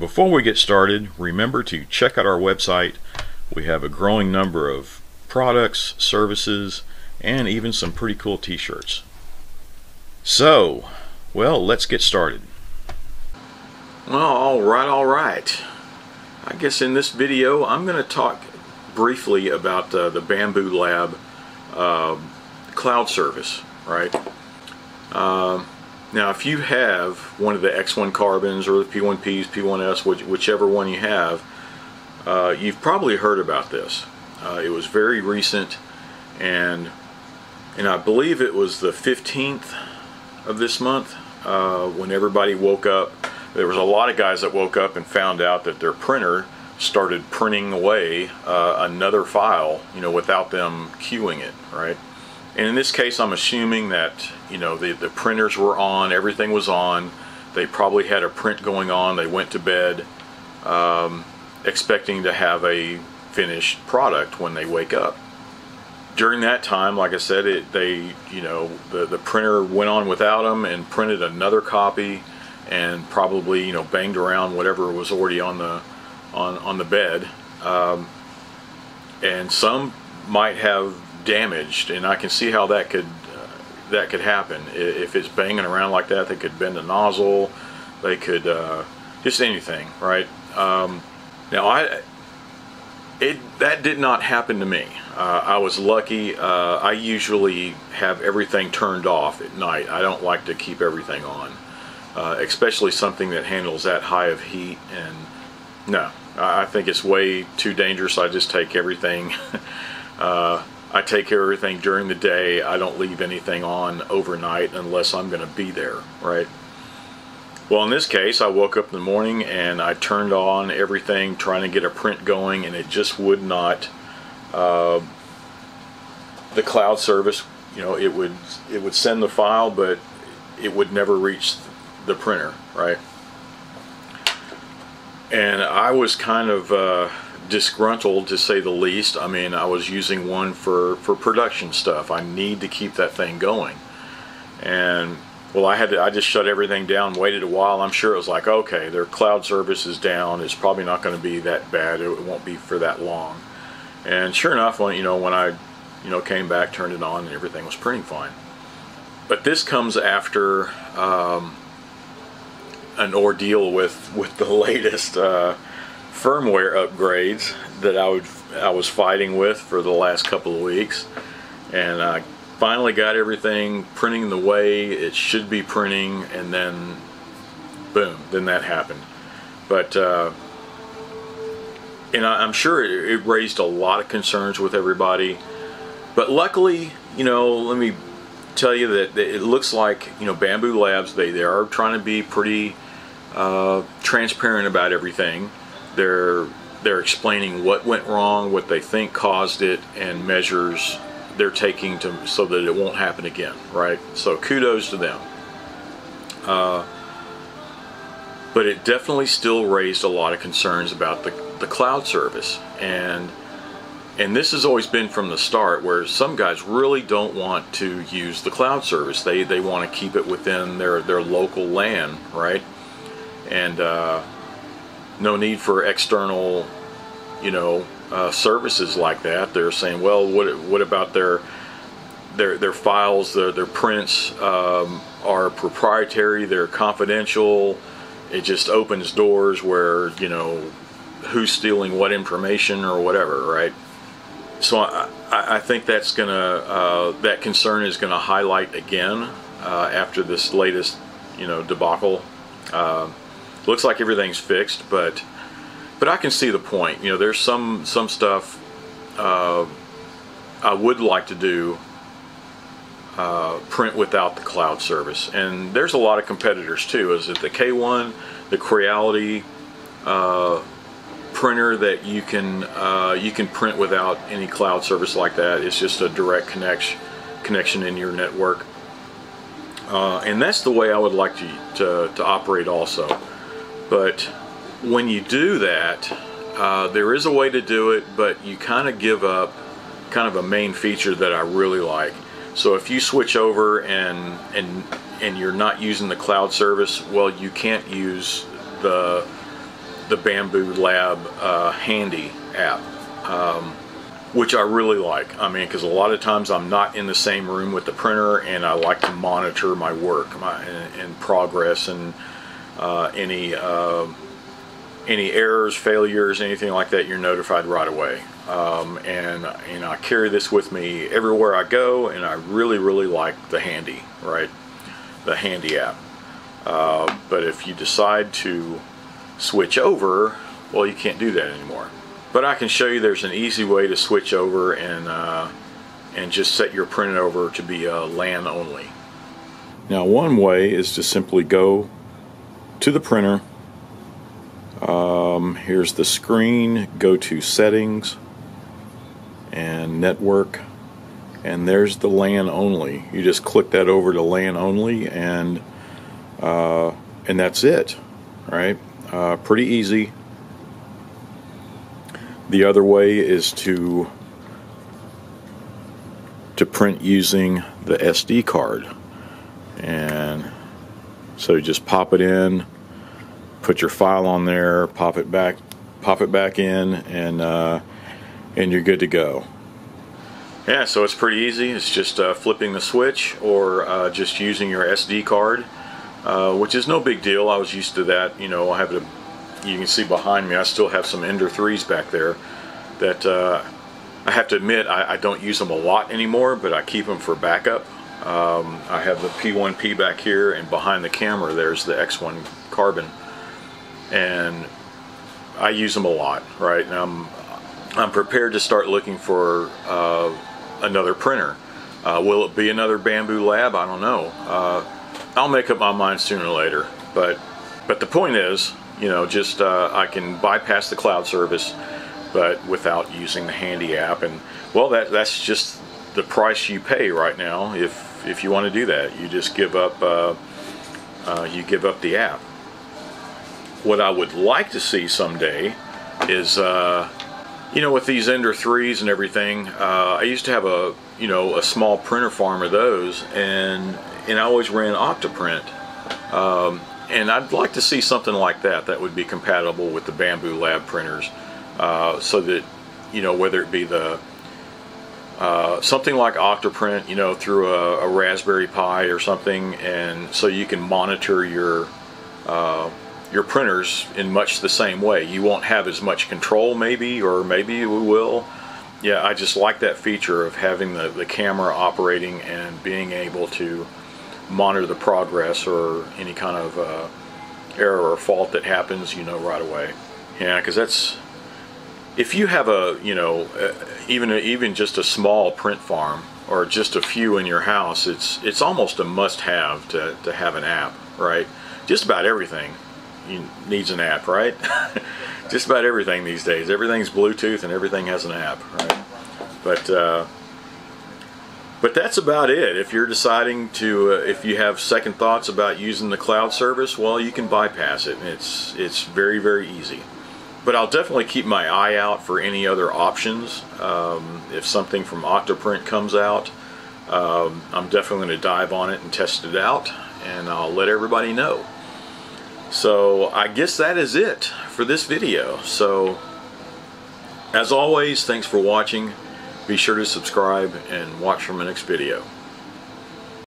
before we get started, remember to check out our website. We have a growing number of products, services, and even some pretty cool t-shirts. So, well, let's get started. Well, all right, all right. I guess in this video, I'm going to talk briefly about uh, the Bambu Lab uh, cloud service, right? Uh, now, if you have one of the X1 carbons or the P1Ps, P1S, which, whichever one you have, uh, you've probably heard about this. Uh, it was very recent, and and I believe it was the 15th of this month uh, when everybody woke up. There was a lot of guys that woke up and found out that their printer started printing away uh, another file, you know, without them queuing it, right? And in this case, I'm assuming that, you know, the, the printers were on, everything was on. They probably had a print going on. They went to bed um, expecting to have a finished product when they wake up. During that time, like I said, it, they, you know, the, the printer went on without them and printed another copy and probably, you know, banged around whatever was already on the, on, on the bed. Um, and some might have damaged, and I can see how that could uh, that could happen. If it's banging around like that, they could bend the nozzle. They could uh, just anything, right? Um, now I it that did not happen to me. Uh, I was lucky. Uh, I usually have everything turned off at night. I don't like to keep everything on, uh, especially something that handles that high of heat. And no, I think it's way too dangerous. I just take everything. Uh, I take care of everything during the day. I don't leave anything on overnight unless I'm going to be there, right? Well, in this case, I woke up in the morning and I turned on everything trying to get a print going, and it just would not. Uh, the cloud service, you know, it would it would send the file, but it would never reach the printer, right? And I was kind of. Uh, disgruntled to say the least. I mean, I was using one for, for production stuff. I need to keep that thing going. And well, I had to, I just shut everything down, waited a while. I'm sure it was like, okay, their cloud service is down. It's probably not going to be that bad. It won't be for that long. And sure enough, when you know when I, you know, came back, turned it on, and everything was printing fine. But this comes after um, an ordeal with with the latest. Uh, firmware upgrades that I would I was fighting with for the last couple of weeks, and I finally got everything printing the way it should be printing, and then boom, then that happened. But uh, and I, am sure it, it raised a lot of concerns with everybody. But luckily, you know, let me tell you that it looks like you know Bambu Labs they they are trying to be pretty uh, transparent about everything they're they're explaining what went wrong, what they think caused it, and measures they're taking to so that it won't happen again. Right. So kudos to them. Uh, but it definitely still raised a lot of concerns about the, the cloud service and and this has always been from the start where some guys really don't want to use the cloud service they they want to keep it within their their local LAN right and uh, no need for external, you know, uh, services like that. They're saying, well, what what about their their their files, their their prints um, are proprietary, they're confidential. It just opens doors where you know who's stealing what information or whatever, right? So I, I think that's gonna uh, that concern is gonna highlight again uh, after this latest you know debacle. Uh, looks like everything's fixed, but but I can see the point. You know, there's some some stuff uh, I would like to do uh, print without the cloud service, and there's a lot of competitors too. Is it the K1, the Creality uh, printer that you can uh, you can print without any cloud service like that? It's just a direct connection connection in your network. Uh, and that's the way I would like to, to, to operate also. But when you do that, uh, there is a way to do it, but you kind of give up kind of a main feature that I really like. So if you switch over and and and you're not using the cloud service, well, you can't use the the Bambu Lab uh, Handy app, um, which I really like. I mean, because a lot of times I'm not in the same room with the printer, and I like to monitor my work, my and, and progress, and uh, any uh, any errors, failures, anything like that. You're notified right away. Um, and and I carry this with me everywhere I go, and I really really like the Handy, right? The Handy app. Uh, but if you decide to switch over, well, you can't do that anymore. But I can show you there's an easy way to switch over and uh, and just set your print over to be uh, LAN only. Now, one way is to simply go to the printer. Um, here's the screen. Go to Settings and Network, and there's the LAN only. You just click that over to LAN only, and uh, and that's it, right? Uh, pretty easy. The other way is to to print using the SD card, and so you just pop it in, put your file on there, pop it back, pop it back in, and uh, and you're good to go. Yeah, so it's pretty easy. It's just uh, flipping the switch or uh, just using your SD card uh, which is no big deal. I was used to that. You know, I have a, you can see behind me, I still have some Ender 3s back there that uh, I have to admit I, I, don't use them a lot anymore, but I keep them for backup. Um, I have the P1P back here, and behind the camera there's the X1 Carbon, and I use them a lot. Right now, I'm I'm prepared to start looking for uh, another printer. Uh, will it be another Bambu Lab? I don't know. Uh, I'll make up my mind sooner or later. But but the point is, you know, just uh, I can bypass the cloud service, but without using the Handy app. And well, that that's just the price you pay right now. If if you want to do that, you just give up uh, uh, you give up the app. What I would like to see someday is uh, you know with these Ender threes and everything. Uh, I used to have a you know a small printer farm of those, and and I always ran Octoprint. Um, and I'd like to see something like that that would be compatible with the Bambu Lab printers, uh, so that you know whether it be the uh, something like Octoprint, you know, through a, a, Raspberry Pi or something, and so you can monitor your uh, your printers in much the same way. You won't have as much control, maybe, or maybe we will. Yeah, I just like that feature of having the, the camera operating and being able to monitor the progress or any kind of uh, error or fault that happens, you know right away. Yeah, because that's if you have a you know uh, even even just a small print farm or just a few in your house, it's it's almost a must-have to to have an app, right? Just about everything needs an app, right? just about everything these days. Everything's Bluetooth and everything has an app, right? But uh, but that's about it. If you're deciding to, uh, if you have second thoughts about using the cloud service, well, you can bypass it. It's it's very very easy. But I'll definitely keep my eye out for any other options. Um, if something from Octoprint comes out, um, I'm definitely going to dive on it and test it out, and I'll let everybody know. So I guess that is it for this video. So as always, thanks for watching. Be sure to subscribe and watch for my next video.